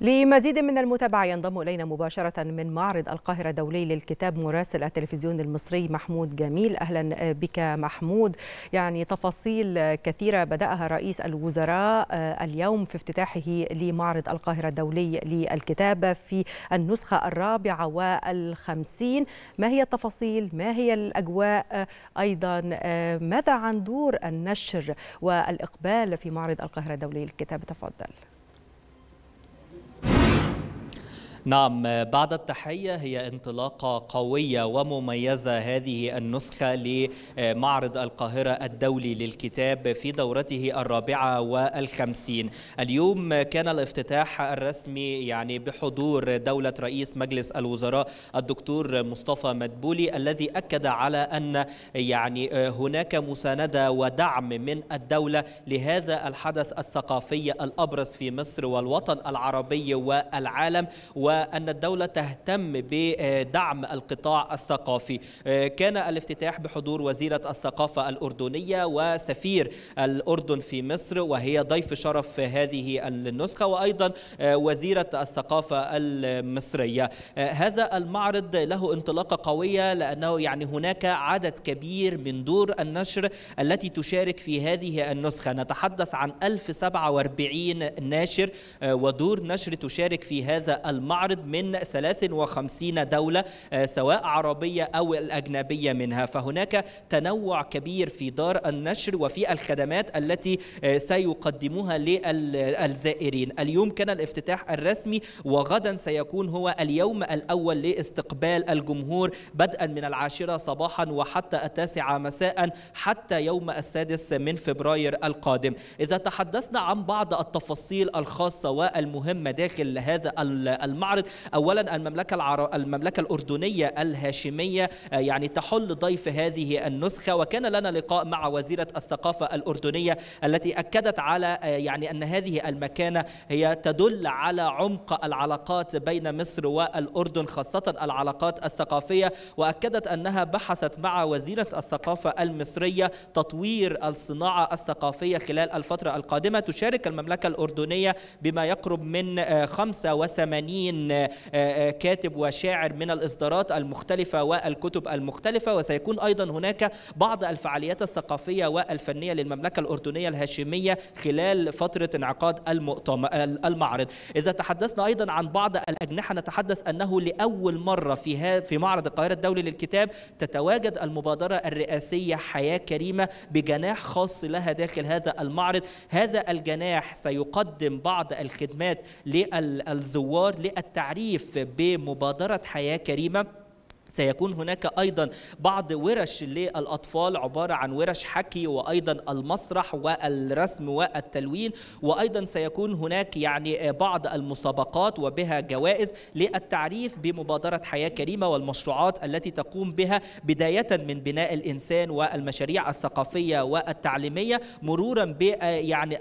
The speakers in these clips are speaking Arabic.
لمزيد من المتابعة ينضم إلينا مباشرة من معرض القاهرة الدولي للكتاب مراسل التلفزيون المصري محمود جميل. أهلا بك محمود. يعني تفاصيل كثيرة بدأها رئيس الوزراء اليوم في افتتاحه لمعرض القاهرة الدولي للكتاب في النسخة الرابعة والخمسين. ما هي التفاصيل؟ ما هي الأجواء؟ أيضا ماذا عن دور النشر والإقبال في معرض القاهرة الدولي للكتاب؟ تفضل. نعم بعد التحية هي انطلاقة قوية ومميزة. هذه النسخة لمعرض القاهرة الدولي للكتاب في دورته الرابعة والخمسين. اليوم كان الافتتاح الرسمي يعني بحضور دولة رئيس مجلس الوزراء الدكتور مصطفى مدبولي الذي أكد على أن يعني هناك مساندة ودعم من الدولة لهذا الحدث الثقافي الأبرز في مصر والوطن العربي والعالم. و أن الدولة تهتم بدعم القطاع الثقافي. كان الافتتاح بحضور وزيرة الثقافة الأردنية وسفير الأردن في مصر وهي ضيف شرف هذه النسخة وأيضا وزيرة الثقافة المصرية. هذا المعرض له انطلاقة قوية لأنه يعني هناك عدد كبير من دور النشر التي تشارك في هذه النسخة. نتحدث عن 1047 ناشر ودور نشر تشارك في هذا المعرض. من 53 دولة سواء عربية أو الأجنبية منها. فهناك تنوع كبير في دار النشر وفي الخدمات التي سيقدموها للزائرين. اليوم كان الافتتاح الرسمي وغدا سيكون هو اليوم الأول لاستقبال الجمهور بدءا من العاشرة صباحا وحتى التاسعة مساء حتى يوم السادس من فبراير القادم. إذا تحدثنا عن بعض التفاصيل الخاصة والمهمة داخل هذا المعرض اولا المملكة العر... المملكة الأردنية الهاشمية يعني تحل ضيف هذه النسخة. وكان لنا لقاء مع وزيرة الثقافة الأردنية التي أكدت على يعني أن هذه المكانة هي تدل على عمق العلاقات بين مصر والأردن خاصة العلاقات الثقافية. وأكدت أنها بحثت مع وزيرة الثقافة المصرية تطوير الصناعة الثقافية خلال الفترة القادمة. تشارك المملكة الأردنية بما يقرب من 85 كاتب وشاعر من الإصدارات المختلفة والكتب المختلفة وسيكون أيضا هناك بعض الفعاليات الثقافية والفنية للمملكة الأردنية الهاشمية خلال فترة انعقاد المؤتمر المعرض. إذا تحدثنا أيضا عن بعض الأجنحة نتحدث أنه لأول مرة في في معرض القاهرة الدولي للكتاب تتواجد المبادرة الرئاسية حياة كريمة بجناح خاص لها داخل هذا المعرض. هذا الجناح سيقدم بعض الخدمات للزوار للتعليم التعريف بمبادرة حياة كريمة. سيكون هناك أيضا بعض ورش للأطفال عبارة عن ورش حكي وأيضا المسرح والرسم والتلوين وأيضا سيكون هناك يعني بعض المسابقات وبها جوائز للتعريف بمبادرة حياة كريمة والمشروعات التي تقوم بها بداية من بناء الإنسان والمشاريع الثقافية والتعليمية مرورا ب يعني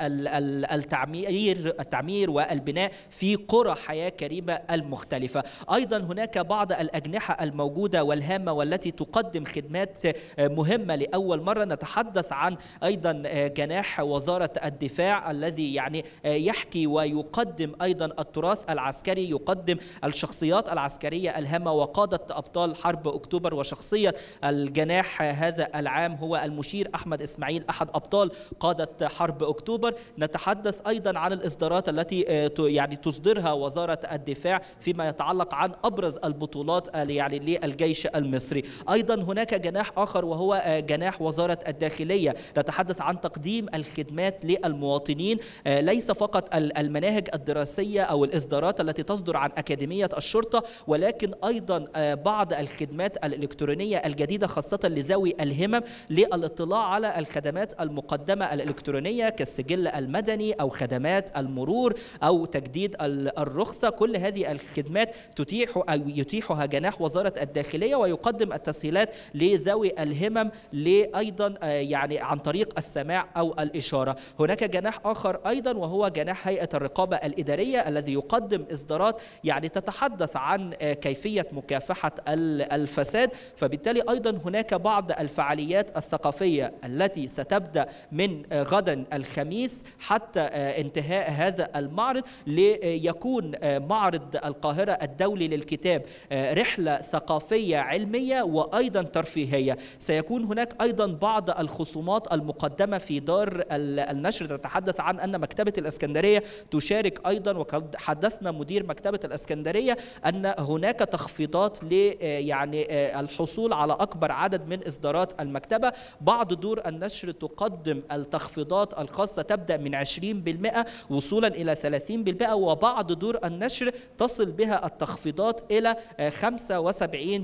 التعمير التعمير والبناء في قرى حياة كريمة المختلفة. أيضا هناك بعض الأجنحة الموجودة الموجودة والهامة والتي تقدم خدمات مهمة لأول مرة. نتحدث عن أيضا جناح وزارة الدفاع الذي يعني يحكي ويقدم أيضا التراث العسكري يقدم الشخصيات العسكرية الهامة وقادة أبطال حرب أكتوبر. وشخصية الجناح هذا العام هو المشير أحمد إسماعيل أحد أبطال قادة حرب أكتوبر. نتحدث أيضا عن الإصدارات التي يعني تصدرها وزارة الدفاع فيما يتعلق عن أبرز البطولات يعني الجيش المصري. أيضا هناك جناح آخر وهو جناح وزارة الداخلية. نتحدث عن تقديم الخدمات للمواطنين. ليس فقط المناهج الدراسية أو الإصدارات التي تصدر عن أكاديمية الشرطة ولكن أيضا بعض الخدمات الإلكترونية الجديدة خاصة لذوي الهمم للاطلاع على الخدمات المقدمة الإلكترونية كالسجل المدني أو خدمات المرور أو تجديد الرخصة. كل هذه الخدمات تتيح أو يتيحها جناح وزارة الداخلية الداخلية ويقدم التسهيلات لذوي الهمم لأيضا يعني عن طريق السماع أو الإشارة. هناك جناح آخر أيضا وهو جناح هيئة الرقابة الإدارية الذي يقدم إصدارات يعني تتحدث عن كيفية مكافحة الفساد. فبالتالي أيضا هناك بعض الفعاليات الثقافية التي ستبدأ من غدا الخميس حتى انتهاء هذا المعرض ليكون معرض القاهرة الدولي للكتاب رحلة ثقافية علمية وأيضا ترفيهية. سيكون هناك أيضا بعض الخصومات المقدمة في دار النشر. تتحدث عن أن مكتبة الإسكندرية تشارك أيضا وقد حدثنا مدير مكتبة الإسكندرية أن هناك تخفيضات ل يعني الحصول على أكبر عدد من إصدارات المكتبة. بعض دور النشر تقدم التخفيضات الخاصة تبدأ من 20% وصولا إلى 30% وبعض دور النشر تصل بها التخفيضات إلى 75%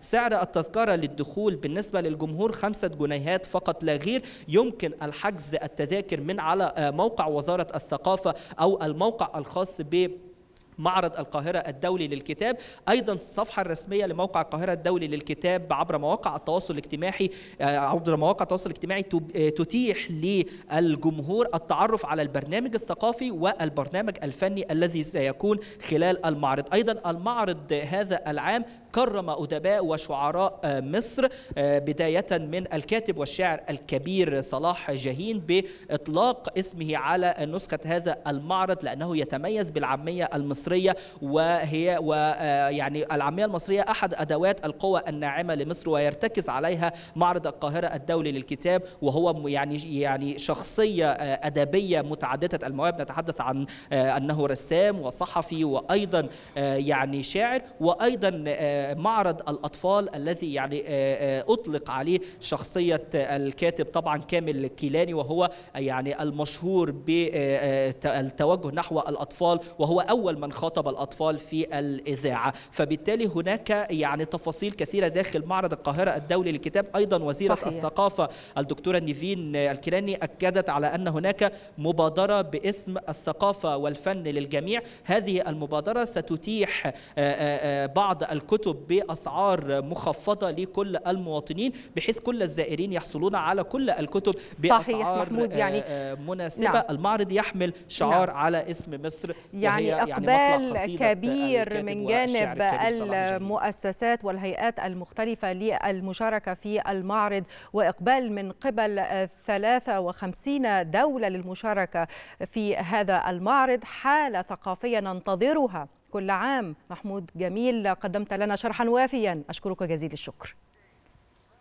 سعر التذكرة للدخول بالنسبة للجمهور خمسة جنيهات فقط لا غير يمكن الحجز التذاكر من على موقع وزارة الثقافة أو الموقع الخاص ب معرض القاهرة الدولي للكتاب. أيضا الصفحة الرسمية لموقع القاهرة الدولي للكتاب عبر مواقع التواصل الاجتماعي عبر مواقع التواصل الاجتماعي تتيح للجمهور التعرف على البرنامج الثقافي والبرنامج الفني الذي سيكون خلال المعرض. أيضا المعرض هذا العام كرم أدباء وشعراء مصر بداية من الكاتب والشاعر الكبير صلاح جاهين بإطلاق اسمه على نسخة هذا المعرض لأنه يتميز بالعامية المصرية وهي ويعني العامية المصرية أحد أدوات القوة الناعمة لمصر ويرتكز عليها معرض القاهرة الدولي للكتاب وهو يعني يعني شخصية أدبية متعددة المواهب نتحدث عن أنه رسام وصحفي وأيضا يعني شاعر وأيضا معرض الأطفال الذي يعني أطلق عليه شخصية الكاتب طبعا كامل كيلاني وهو يعني المشهور بالتوجه نحو الأطفال وهو أول من خاطب الأطفال في الإذاعة. فبالتالي هناك يعني تفاصيل كثيرة داخل معرض القاهرة الدولي للكتاب. أيضا وزيرة صحيح. الثقافة الدكتورة نيفين الكيلاني أكدت على أن هناك مبادرة باسم الثقافة والفن للجميع. هذه المبادرة ستتيح بعض الكتب بأسعار مخفضة لكل المواطنين بحيث كل الزائرين يحصلون على كل الكتب بأسعار محمود يعني مناسبة نعم. المعرض يحمل شعار نعم. على اسم مصر يعني وهي إقبال يعني كبير من جانب المؤسسات والهيئات المختلفة للمشاركة في المعرض وإقبال من قبل 53 دولة للمشاركة في هذا المعرض حالة ثقافية ننتظرها كل عام. محمود جميل قدمت لنا شرحا وافيا. أشكرك جزيل الشكر.